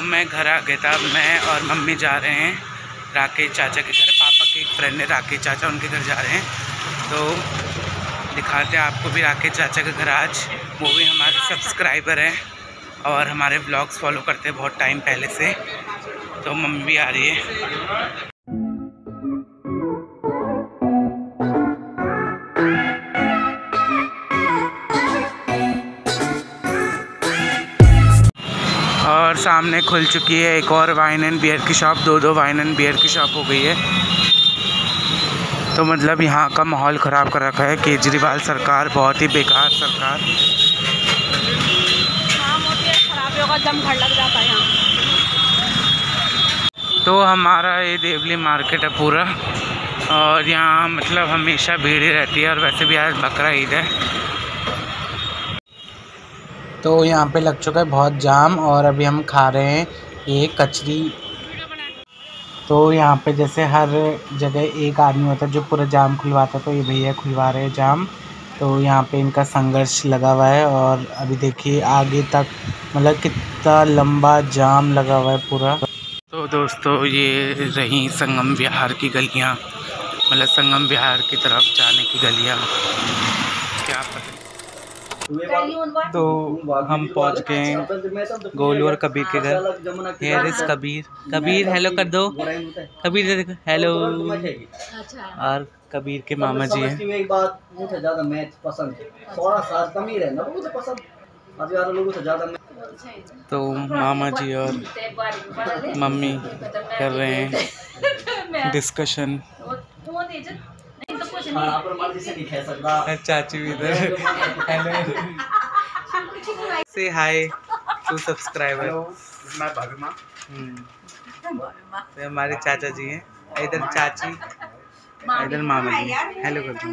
मैं घर आ गया था। मैं और मम्मी जा रहे हैं राकेश चाचा के घर। पापा के एक फ्रेंड है राकेश चाचा उनके घर जा रहे हैं। तो दिखाते हैं आपको भी राकेश चाचा के घर आज। वो भी हमारे सब्सक्राइबर हैं और हमारे ब्लॉग्स फॉलो करते हैं बहुत टाइम पहले से। तो मम्मी भी आ रही है। सामने खुल चुकी है एक और वाइन एंड बियर की शॉप दो दो वाइन एंड बियर की शॉप हो गई है। तो मतलब यहाँ का माहौल ख़राब कर रखा है। केजरीवाल सरकार बहुत ही बेकार सरकार। तो हमारा ये देवली मार्केट है पूरा। और यहाँ मतलब हमेशा भीड़ ही रहती है और वैसे भी आज बकरा ईद है। तो यहाँ पे लग चुका है बहुत जाम और अभी हम खा रहे हैं ये कचरी। तो यहाँ पे जैसे हर जगह एक आदमी होता है जो पूरा जाम खुलवाता है तो ये भैया खुलवा रहे हैं जाम। तो यहाँ पे इनका संघर्ष लगा हुआ है और अभी देखिए आगे तक मतलब कितना लंबा जाम लगा हुआ है पूरा। तो दोस्तों, ये रही संगम बिहार की गलियाँ मतलब संगम बिहार की तरफ़ जाने की गलियाँ। तो हम पहुँच गए हैं गोलू और कबीर के घर। Here is Kabir. Kabir hello कर दो। कबीर हेलो और कबीर के मामा जी हैं। एक बात मुझे ज़्यादा मैच पसंद है। थोड़ा सा कम ही रहना मुझे पसंद। आज लोगों से ज़्यादा तो मामा जी और मम्मी कर रहे हैं डिस्कशन खा सकता। चाची भी इधर। हेलो से हाय टू सब्सक्राइबर मैं भाभी माँ तो हमारे चाचा जी हैं। इधर चाची इधर मामा जी। हेलो कर दूँ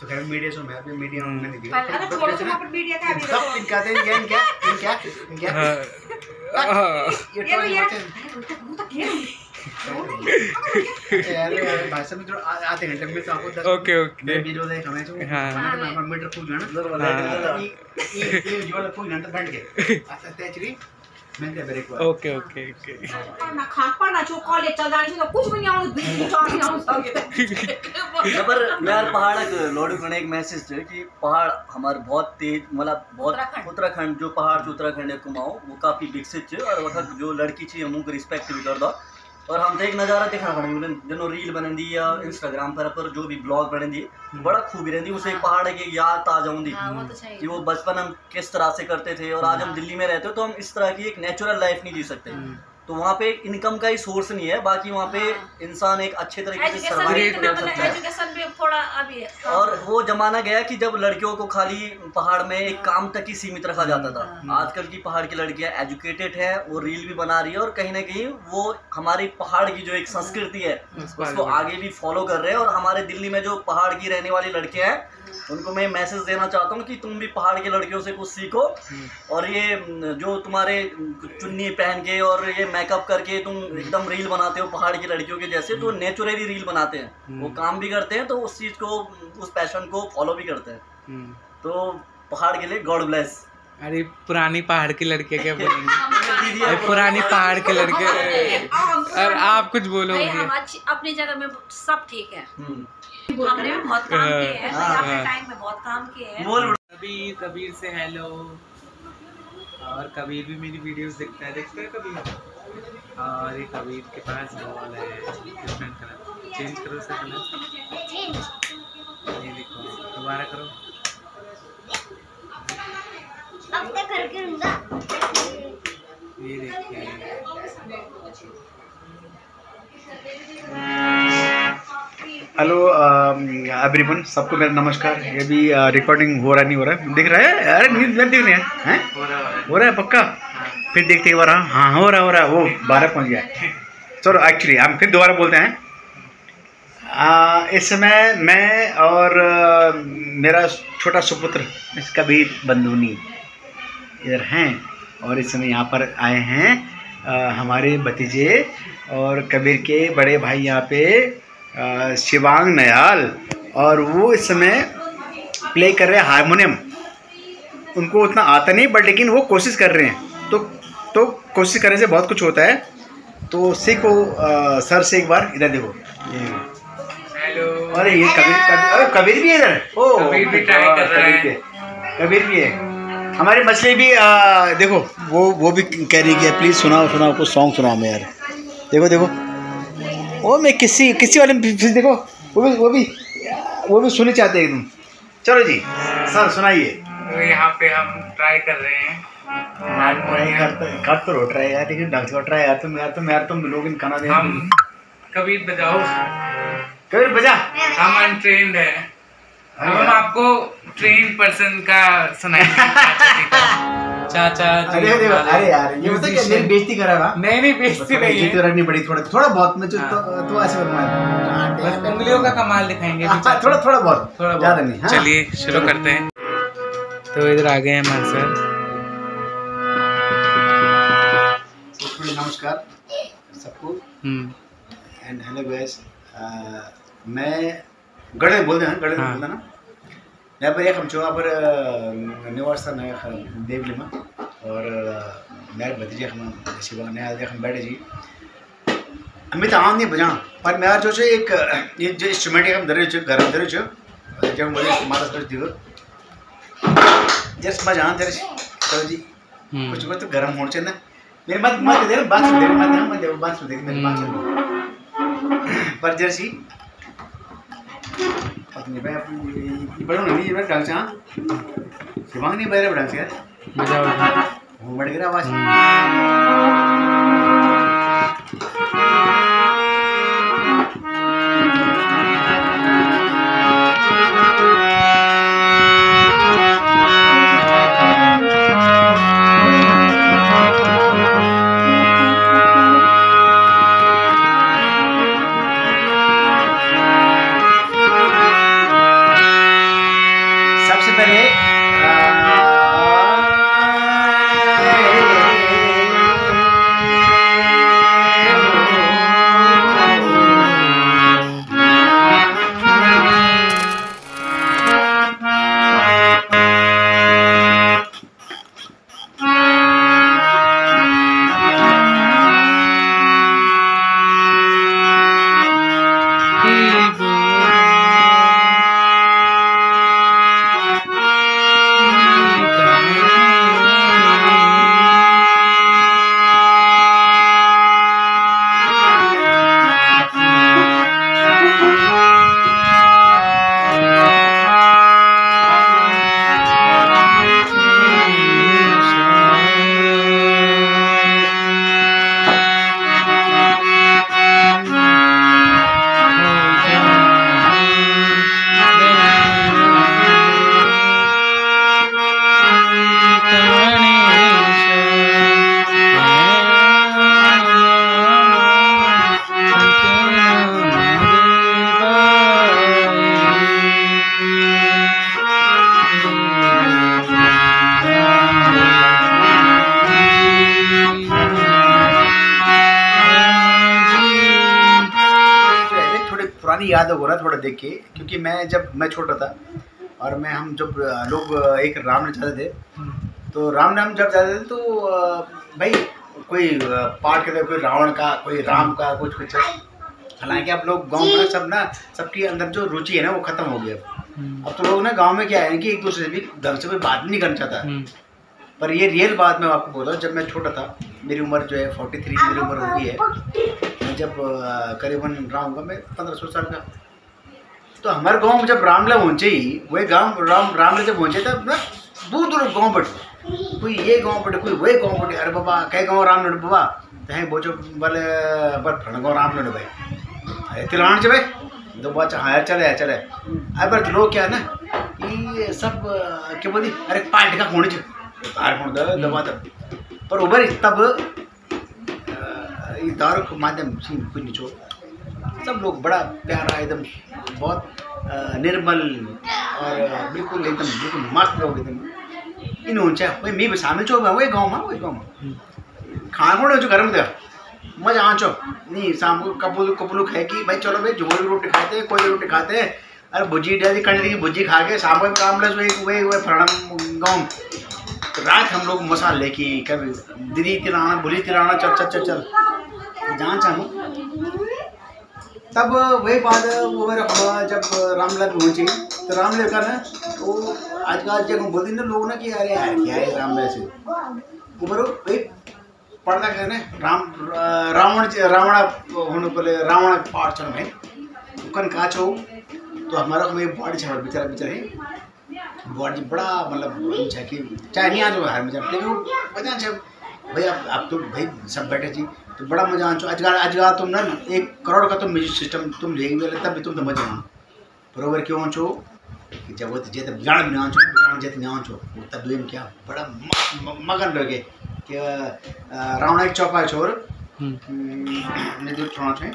तो खैर मीडिया से मैं अपने मीडिया में मैंने दिया अरे तो सा ना, अपन मीडिया का भी सब इनका थे इनका इनका इनका इनका हाँ। ये ये लो यार टॉर्च यार भाई साहब मित्रों आधे घंटे में तो आपको ओके ओके वीडियो देख हमें तो हाँ। मीटर पूछ जाना हाँ। ये ये ये पूछ घंटा बैठ गए अच्छा तेचरी ब्रेक ओके ओके ओके ना खापा ना जो कॉलेज चल जाने से तो कुछ भी नहीं आउं बीच में नहीं आउं सके पर यार पहाड़ एक लौड़ी करने एक मैसेज है कि पहाड़ हमारे बहुत तेज मतलब बहुत उत्तराखंड। जो पहाड़ जो उत्तराखंड है कुमाऊं वो काफ़ी विकसित है और वहाँ जो लड़की थी हम उनको रिस्पेक्ट भी कर दो और हम तो एक नज़ारा देखना पड़ेगा जनो रील बनंदी या इंस्टाग्राम पर पर जो भी ब्लॉग बने दी बड़ा खूबी रहती उसे एक पहाड़ की याद ताज़ा होंगी कि वो बचपन हम किस तरह से करते थे और आज हम दिल्ली में रहते हो तो हम इस तरह की एक नेचुरल लाइफ नहीं जी सकते। तो वहाँ पे इनकम का ही सोर्स नहीं है बाकी वहाँ पे इंसान एक अच्छे तरीके से सर्वाइव कर मतलब सकता है। एजुकेशन भी थोड़ा अभी है। और वो जमाना गया कि जब लड़कियों को खाली पहाड़ में एक काम तक ही सीमित रखा जाता था। आजकल की पहाड़ की लड़कियाँ एजुकेटेड है वो रील भी बना रही है और कहीं ना कहीं वो हमारी पहाड़ की जो एक संस्कृति है उसको उसको आगे भी फॉलो कर रहे हैं और हमारे दिल्ली में जो पहाड़ की रहने वाली लड़कियाँ हैं उनको मैं मैसेज देना चाहता हूँ कि तुम भी पहाड़ की लड़कियों से कुछ सीखो और ये जो तुम्हारे चुन्नी पहन के और ये मेकअप करके तुम एकदम रील बनाते हो पहाड़ की लड़कियों के जैसे तो नेचुरली रील बनाते हैं। वो काम भी करते हैं तो उस चीज़ को उस पैशन को फॉलो भी करते हैं। हम्म। तो पहाड़ के लिए गॉड ब्लेस अरे पुरानी पहाड़ की लड़के क्या बोलेंगे? अरे पुरानी पहाड़ के लड़के। और आप कुछ बोलो अपनी जगह में सब ठीक है। हम्म। हमने बहुत काम किए हैं। हाँ, अपने हाँ। टाइम में बहुत काम किए हैं। बोल। कबीर कबीर से हेलो और कबीर भी मेरी वीडियोस देखता है। देखता है कबीर? और ये कबीर के पास बॉल है। डिफरेंट कलर चेंज करो सर कलर ये देखो दोबारा करो। अब तक करके ये देखिए। हेलो एवरीवन सबको मेरा नमस्कार। ये भी रिकॉर्डिंग हो रहा नहीं हो रहा है? दिख रहा है? अरे नहीं नहीं दिख रहे हैं हैं? हो रहा है रहा है पक्का? हाँ। फिर देखते एक बार हाँ। हाँ हो रहा हो रहा। वो बारह पहुँच गया। चलो एक्चुअली हम फिर दोबारा बोलते हैं। आ, इस समय मैं और आ, मेरा छोटा सुपुत्र इस कबीर बंदूनी इधर हैं और इस समय यहाँ पर आए हैं आ, हमारे भतीजे और कबीर के बड़े भाई यहाँ पे शिवांग नयाल और वो इस समय प्ले कर रहे हैं हारमोनियम उनको उतना आता नहीं बट लेकिन वो कोशिश कर रहे हैं। तो तो कोशिश करने से बहुत कुछ होता है। तो सीखो आ, सर से एक बार इधर देखो। अरे ये कबीर अरे कबीर भी है। इधर ओ कबीर भी कर रहा है। कबीर भी है। हमारी मछली भी आ, देखो वो वो भी कह रही है प्लीज़ सुनाओ सुनाओ कुछ सॉन्ग सुनाओ मैं यार। देखो देखो। ओ मैं किसी किसी वाले में देखो। वो भी वो भी वो भी सुनना चाहते हैं एकदम। चलो जी सर सुनाइए। तो यहाँ पे हम ट्राई कर रहे हैं। ट्राई कर तो रो ट्राई यार लेकिन ढंग से ट्राई यार तुम यार तुम यार तुम लोग इन खाना दे हम कबीर बजाओ। कबीर बजा। हम अनट्रेंड है। हम यार। आपको ट्रेन पर्सन का सुनाएँगे। चाचा अरे अरे अरे यार ये बता क्या मेरी बेइज्जती करा रहा नहीं नहीं बेइज्जती नहीं बेइज्जती है रखनी पड़ी थोड़ा थोड़ा बहुत मैं जो हाँ। तो, तो ऐसे बस उंगलियों का कमाल दिखाएँगे। हाँ, चाचा। थोड़ा थोड़ा बहुत थोड़ा ज़्यादा नहीं हाँ। चलिए शुरू करते हैं। तो इधर आ गए हैं हमारे सर। नमस्कार सबको। एंड हेलो गाइस मैं गड़े बोलते हैं गड़े हाँ। बोलते ना? यहाँ पर एक हम चौहा पर निवास था नया देवली में और मेरे भतीजे हम शिवा नया देख हम बैठे जी। हमें तो आम नहीं बजाना पर मेरा जो एक ये जो इंस्ट्रूमेंट है हम जो घर में जो जब हम बोले मारा कुछ जस्ट बजाना तेरे चलो जी। हम्म। कुछ कुछ तो गर्म होना चाहिए ना। मेरे मत मत दे बात सुन दे मत दे मत दे बात सुन दे मेरी बात सुन पर जैसी अपनी भाई अपनी ये बड़ो नहीं ये ढंग से हाँ। शिवांग नहीं बजा रहा ढंग से यार बजाओ बजाओ। वो बढ़ गया आवाज़। पुरानी याद हो रहा थोड़ा देख के क्योंकि मैं जब मैं छोटा था और मैं हम जब लोग एक राम ने जाते थे तो राम नाम जब जाते थे तो भाई कोई पाठ करते कोई रावण का कोई राम का कुछ कुछ हालाँकि अब लोग गाँव में सब ना सबके अंदर जो रुचि है ना वो खत्म हो गया अब। अब तो लोग ना गाँव में क्या है कि एक दूसरे से भी ढंग से कोई बात नहीं करना चाहता। हम्म। पर ये रियल बात मैं आपको बोल रहा हूँ जब मैं छोटा था मेरी उम्र जो है फोर्टी थ्री मेरी उम्र हो गई है। जब करीबन रहूँगा मैं पंद्रह सौ साल का। तो हमारे गाँव में जब रामला पहुँचे ही, वही गाँव, राम, रामला जब पहुँचे तब ना दूर दूर गाँव बटे कोई ये गाँव बटे कोई वही गाँव बटे अरे बाबा कई गाँव राम लड़ बाबा कहीं बोचो बोले पर फण गाँव राम लड़ भाई। अरे तिलान भाई। दो बच्चा हाँ चले, है, चले। अरे पर लोग क्या है ना, ये सब क्या बोलती अरे पार्टी का खोने बाहर खोन दो दबा दो पर उबर तब अ, ये दारू के माध्यम से कोई निचो सब लोग बड़ा प्यारा एकदम बहुत निर्मल और बिल्कुल एकदम बिल्कुल मस्त लोग एकदम। इन्होंने वही मी भी शामिल छो वही गाँव में वही गाँव में। खाना खोड़े हो घर में तो मज़ा आँचो। नहीं शाम को कपूल कपूल खाए कि भाई चलो भाई जोड़ी रोटी खाते हैं कोई रोटी खाते। हैं अरे भुजी डाली कड़ी की भुजी खा के शाम को काम लस वही वही वही फरणम गाँव। तो रात हम लोग मसाला लेके कभी दीदी तिराना भूली तिराना चल चल चल चल। जहाँ चाहूँ। तब वही बात वो मेरा हुआ जब रामलाल पहुँची तो रामलाल का ना वो आज का जब बोलते ना लोग ना कि अरे यार, क्या है रामलाल से? वो मेरे वही पढ़ता कहने राम, रावण रावण होने पहले रावण पाठ चल भाई। उकन का छो? तो हमारा मेरी बॉडी छाड़, बेचारा, बेचारे बॉडी बड़ा मतलब कि, चाहे नहीं आ जाओ हर में लेकिन वो है भाई आप आप तो भाई, सब बैठे थी तो बड़ा मज़ा आंचो अजगार अजगार तुम ना एक करोड़ का तुम म्यूज़िक सिस्टम तुम ले गए तब भी तुम तो मज़ा आना बरोबर क्यों आंचो कि जब वो जेते बिगाड़ में आंचो बिगाड़ नहीं आंचो वो तब भी क्या बड़ा म- म- मगन रह गए। कि रावण एक चौपा छोर। ने जो छोड़ा छे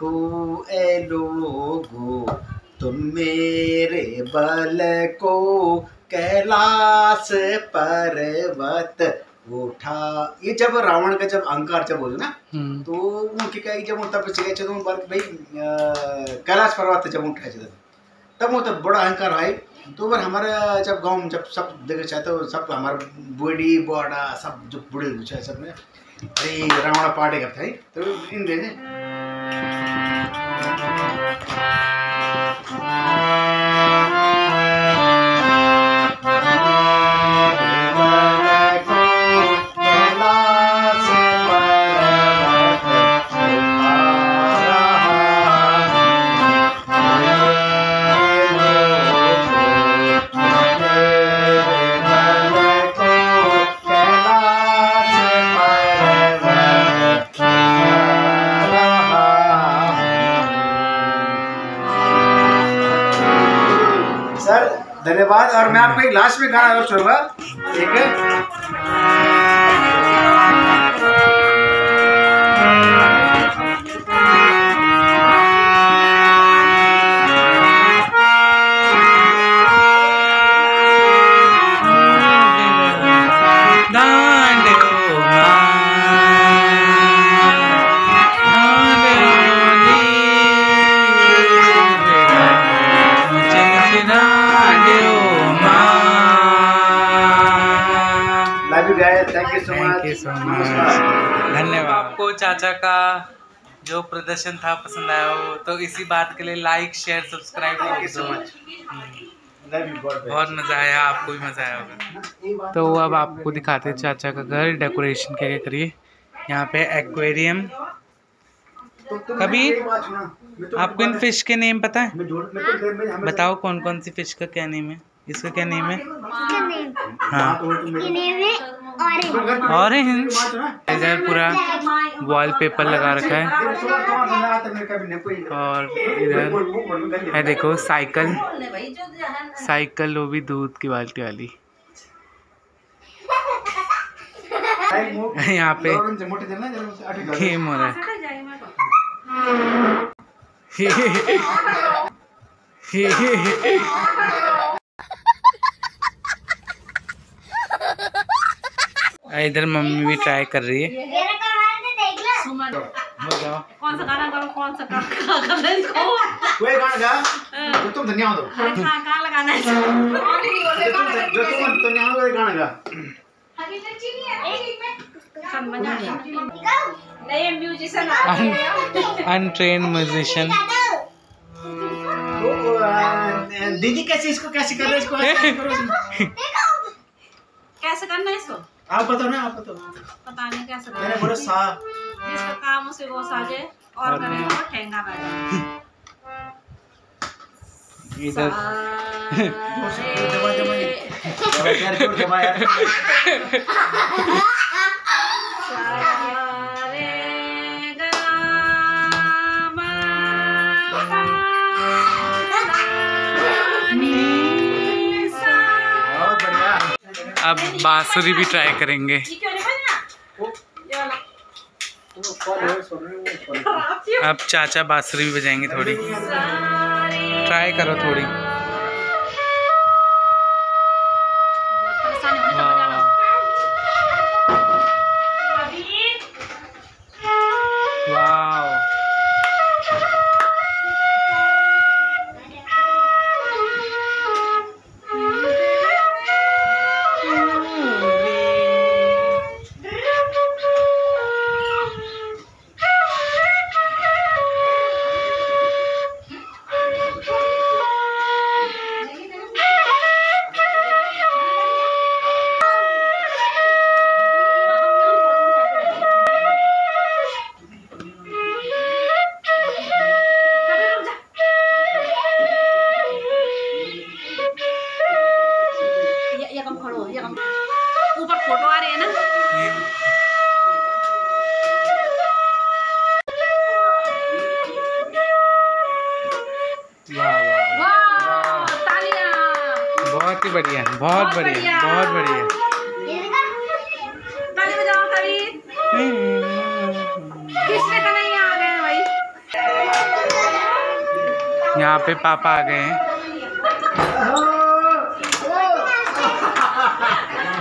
देखो ए लोगो तुम मेरे बल को कैलाश पर्वत उठा। ये जब रावण का जब अहंकार जब हो ना हम्म, तो उनके क्या जब तब से तो भाई कैलाश पर्वत जब उठाए थे तब वो तब बड़ा अहंकार आए। तो फिर हमारे जब गाँव में जब सब देखे चाहते हो सब हमारे बूढ़ी बड़ा सब जो बूढ़े सब में अरे रावण पार्टी करता है तो इन दे दे सर मैं आपको एक लास्ट में गाना और सुनूँगा ठीक है? चाचा का जो प्रदर्शन था पसंद आया हो तो इसी बात के लिए like share subscribe thank you so much बहुत मज़ा आया आपको भी मज़ा आया होगा। तो अब आपको दिखाते हैं चाचा का घर डेकोरेशन क्या क्या करिए। यहाँ पे एक्वेरियम कभी आपको इन फ़िश के नेम पता है? बताओ बताओ कौन कौन सी फ़िश का क्या नेम है? इसका क्या नेम है? हाँ। ऑरेंज इधर पूरा वॉलपेपर लगा रखा है। और इधर है देखो साइकिल साइकिल वो भी दूध की बाल्टी वाली। यहाँ पे गेम हो रहा है। इधर मम्मी भी ट्राई कर रही है। मेरा करवा दे देख ले सुमन हो जाओ कौन सा गाना करो कौन सा गाना इसको कोई गाना गा तो तुम धन्यवाद दो अरे कहाँ कहाँ लगाना है। इसको? जो तुम धन्यवाद दो गाना गा। सब बजा। नहीं म्यूजिशियन अनट्रेन म्यूजिशियन तो दीदी कैसे इसको कैसे कर रहे हैं इसको। कैसे करना है इसको? आप बताओ ना आप बताओ। पता नहीं कैसे मैंने है बोला सा जिसका काम उसे वो साजे और करेगा वो ठेंगा बैठे इधर। दबा दबा यार जमा यार। अब बांसुरी भी ट्राई करेंगे। अब चाचा बांसुरी भी बजाएँगे थोड़ी। ट्राई करो थोड़ी। बहुत बढ़िया बहुत बढ़िया। ताली बजाओ ताली। किसने का नहीं आ गए भाई। यहाँ पे पापा आ गए हैं।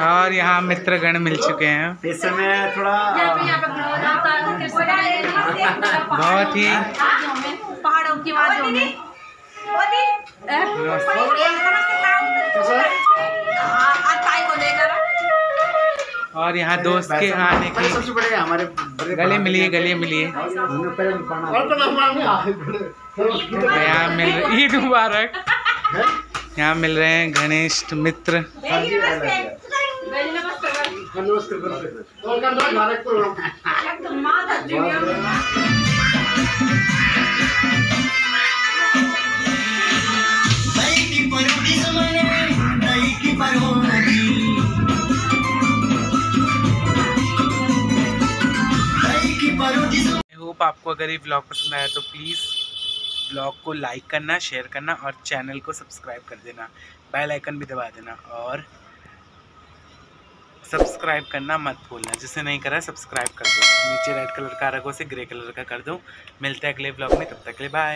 और यहाँ मित्रगण मिल चुके हैं। इस समय थोड़ा यहाँ पे यहाँ पे खड़ा हो है बहुत ही पहाड़ों की लेकर और यहाँ दोस्त के आने की सबसे बड़े हमारे गले मिलिए गले मिलिए। यहाँ मिल रहे ईद मुबारक। यहाँ मिल रहे हैं गणेश मित्र। आई आपको अगर ये ब्लॉग पसंद आया तो प्लीज़ ब्लॉग को लाइक करना शेयर करना और चैनल को सब्सक्राइब कर देना। बेल आइकन भी दबा देना और सब्सक्राइब करना मत भूलना। जिसे नहीं करा सब्सक्राइब कर दो। नीचे रेड कलर का रखो से ग्रे कलर का कर दो। मिलते हैं अगले ब्लॉग में, तब तक के लिए बाय